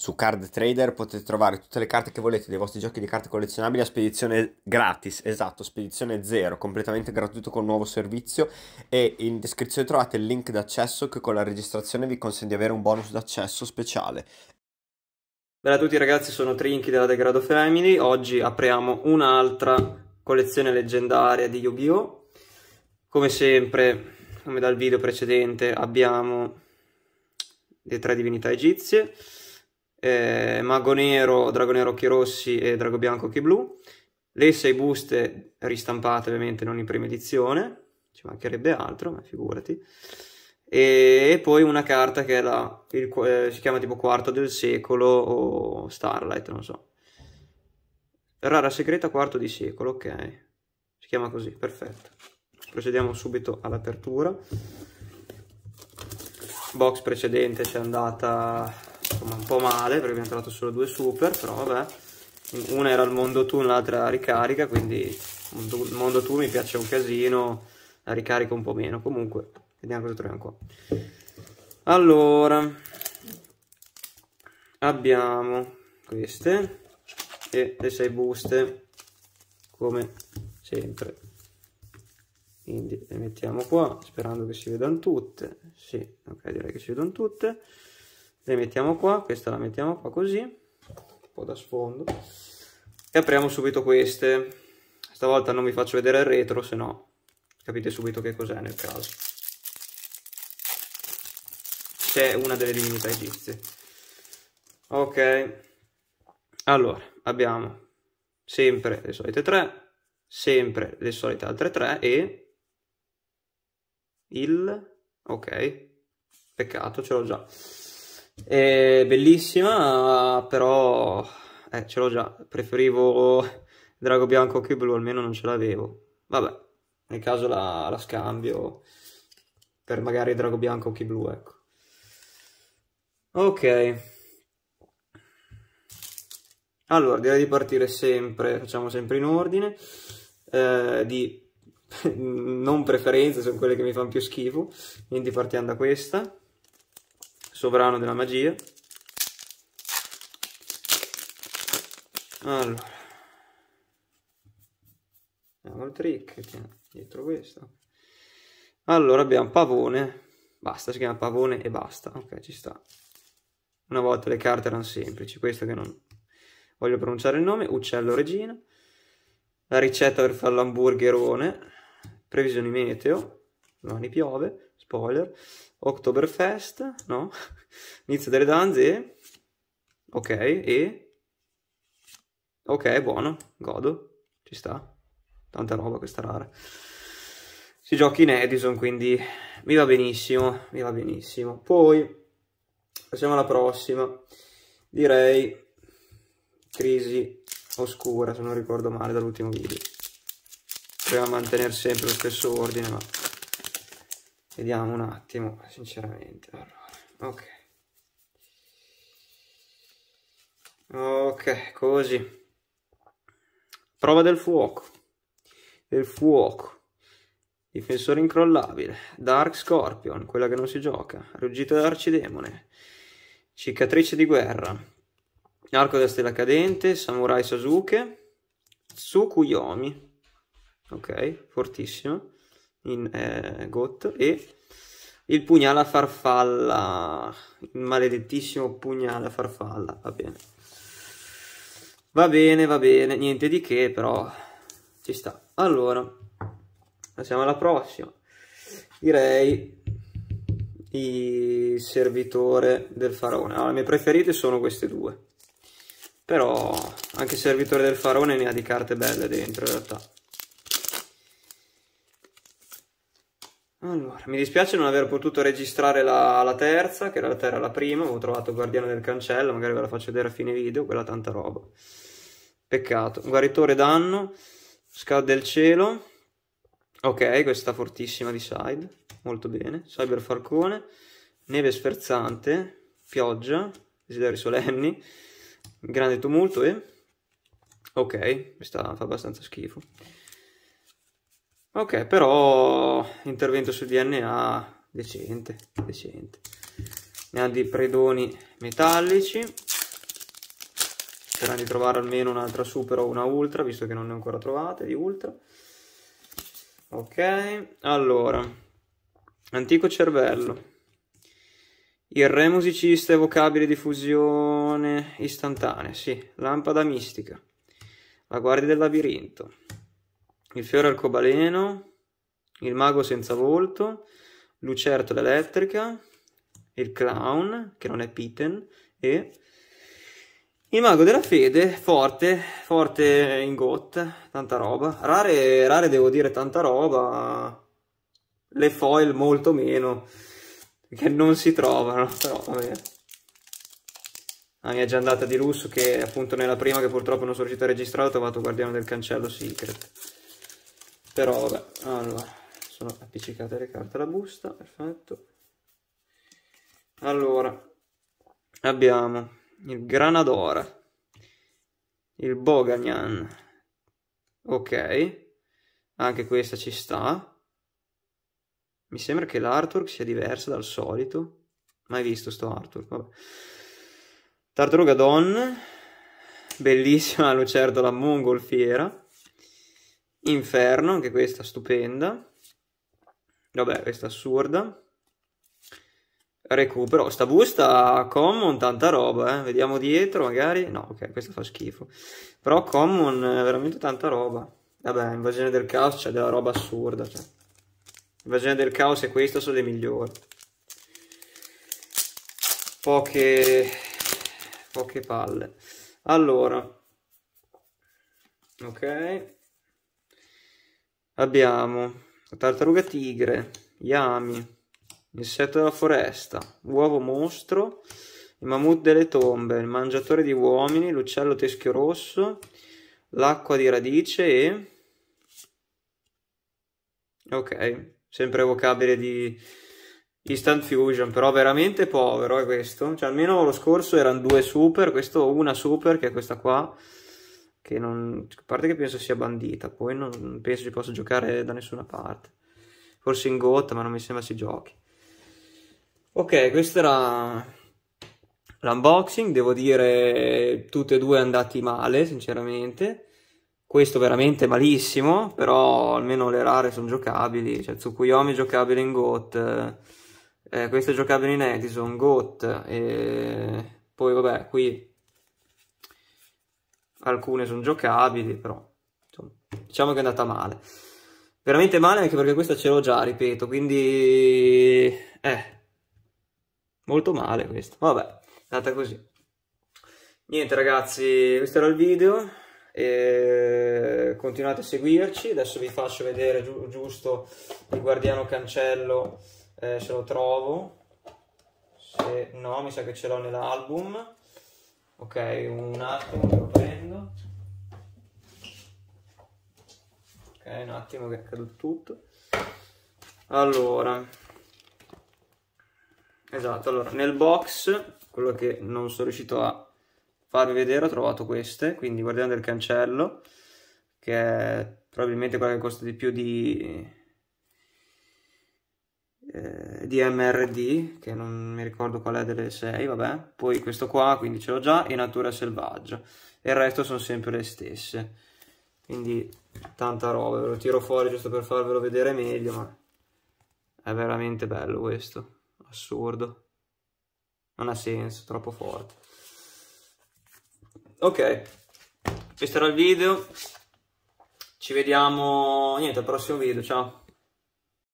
Su Card Trader potete trovare tutte le carte che volete dei vostri giochi di carte collezionabili a spedizione gratis, esatto, spedizione zero, completamente gratuito con nuovo servizio e in descrizione trovate il link d'accesso che con la registrazione vi consente di avere un bonus d'accesso speciale. Bella a tutti ragazzi, sono Trinchi della Degrado Family, oggi apriamo un'altra collezione leggendaria di Yu-Gi-Oh! Come sempre, come dal video precedente, abbiamo le tre divinità egizie, eh, Mago Nero, Drago Nero Occhi Rossi e Drago Bianco Occhi Blu. Le sei buste ristampate ovviamente non in prima edizione, ci mancherebbe altro, ma figurati. E poi una carta che la, il, eh, si chiama tipo Quarto del Secolo o Starlight, non so. Rara segreta quarto di secolo, ok. Si chiama così, perfetto. Procediamo subito all'apertura. Box precedente ci è andata insomma un po' male perché abbiamo trovato solo due super, però vabbè. Una era il Mondo Toon, l'altra era ricarica, quindi il Mondo Toon mi piace un casino, la ricarica un po' meno. Comunque, vediamo cosa troviamo qua. Allora, abbiamo queste e le sei buste come sempre quindi le mettiamo qua sperando che si vedano tutte sì ok direi che si vedono tutte le mettiamo qua, questa la mettiamo qua così, un po' da sfondo, e apriamo subito queste. Stavolta non vi faccio vedere il retro, se no capite subito che cos'è nel caso. C'è una delle divinità egizie. Ok, allora abbiamo sempre le solite tre, sempre le solite altre tre e il... ok, peccato, ce l'ho già. È bellissima, però eh, ce l'ho già. Preferivo Drago Bianco che Blu, almeno non ce l'avevo. Vabbè, nel caso la, la, scambio per magari Drago Bianco Chi Blu, ecco. Ok. Allora, direi di partire sempre, facciamo sempre in ordine, eh, di non preferenze, sono quelle che mi fanno più schifo, quindi partiamo da questa sovrano della magia. Allora, andiamo al trick, dietro questo. Allora abbiamo pavone, basta, si chiama pavone e basta, ok ci sta. Una volta le carte erano semplici, questo che non voglio pronunciare il nome, uccello regina, la ricetta per fare l'hamburgerone, previsioni meteo, domani piove, spoiler, Oktoberfest, no? Inizio delle danze e... Ok, e... Ok, buono, godo, ci sta. Tanta roba questa rara. Si gioca in Edison, quindi mi va benissimo, mi va benissimo. Poi, passiamo alla prossima. Direi crisi oscura, se non ricordo male dall'ultimo video. Proviamo a mantenere sempre lo stesso ordine, ma Vediamo un attimo, sinceramente. Allora, ok. Ok, così. Prova del fuoco. Del fuoco. Difensore incrollabile. Dark Scorpion, quella che non si gioca. Ruggito dell'arcidemone. Cicatrice di guerra. Arco della stella cadente. Samurai Sasuke. Tsukuyomi. Ok, fortissimo in eh, GOT e il pugnale a farfalla, il maledettissimo pugnale a farfalla, va bene. Va bene, va bene, niente di che, però ci sta. Allora, passiamo alla prossima. Direi il servitore del faraone. Allora, le mie preferite sono queste due. Però anche il servitore del faraone ne ha di carte belle dentro in realtà. Allora, mi dispiace non aver potuto registrare la, la terza, che in realtà era la prima, avevo trovato Guardiano del Cancello, magari ve la faccio vedere a fine video, quella tanta roba. Peccato. Guaritore danno, Scout del cielo, ok, questa fortissima di side, molto bene. Cyber Falcone, Neve sferzante, Pioggia, Desideri solenni, Grande tumulto e... Ok, questa fa abbastanza schifo. Ok, però intervento sul DNA decente, decente. Ne ha di predoni metallici, sperando di trovare almeno un'altra super o una ultra, visto che non ne ho ancora trovate di ultra. Ok, allora, antico cervello. Il re musicista evocabile di fusione istantanea, sì, lampada mistica. La guardia del labirinto. Il fiore arcobaleno. Il mago senza volto. Lucertola elettrica. Il clown, che non è Pitten. E il mago della fede, forte, forte in got, tanta roba. Rare, rare devo dire tanta roba. Le foil molto meno che non si trovano, però vabbè. Mia è già andata di lusso che appunto nella prima che purtroppo non sono riuscito a registrare ho trovato Guardiano del Cancello Secret. Però vabbè, allora, sono appiccicate le carte alla busta, perfetto. Allora, abbiamo il Granadora, il Bogagnan, ok, anche questa ci sta. Mi sembra che l'artwork sia diverso dal solito. Mai visto sto artwork, vabbè. Tartaruga Don, bellissima lucertola mongolfiera. Inferno, anche questa stupenda. Vabbè, questa assurda. Recupero. Sta busta common, tanta roba, eh. Vediamo dietro, magari. No, ok, questa fa schifo. Però common, veramente tanta roba. Vabbè, invasione del caos c'è della roba assurda, cioè. Invasione del caos e questo sono le migliori. Poche... Poche palle. Allora. Ok. Abbiamo tartaruga tigre, Yami, insetto della foresta, uovo mostro, il mammut delle tombe, il mangiatore di uomini, l'uccello teschio rosso, l'acqua di radice e... Ok, sempre evocabile di Instant Fusion, però veramente povero è questo. Cioè, almeno lo scorso erano due super, questo una super, che è questa qua, che non... A parte che penso sia bandita, poi non penso ci possa giocare da nessuna parte. Forse in gotta, ma non mi sembra si giochi. Ok, questo era l'unboxing, devo dire tutti e due andati male, sinceramente questo veramente malissimo, però almeno le rare sono giocabili, cioè Tsukuyomi è giocabile in GOT, eh, questo è giocabile in Edison, GOT, e poi vabbè, qui alcune sono giocabili, però insomma, diciamo che è andata male. Veramente male anche perché questa ce l'ho già, ripeto, quindi... eh, molto male questo, vabbè, è andata così. Niente ragazzi, questo era il video e continuate a seguirci adesso vi faccio vedere gi giusto il guardiano cancello eh, se lo trovo se no mi sa che ce l'ho nell'album ok un attimo che lo prendo. Ok un attimo che è caduto tutto. Allora. Esatto allora nel box quello che non sono riuscito a farvi vedere ho trovato queste, quindi Guardiano del Cancello, che è probabilmente quella che costa di più di, eh, di MRD, che non mi ricordo qual è delle 6, vabbè. Poi questo qua, quindi ce l'ho già, e Natura Selvaggia. E il resto sono sempre le stesse. Quindi tanta roba, ve lo tiro fuori giusto per farvelo vedere meglio, ma è veramente bello questo, assurdo. Non ha senso, troppo forte ok questo era il video ci vediamo niente al prossimo video ciao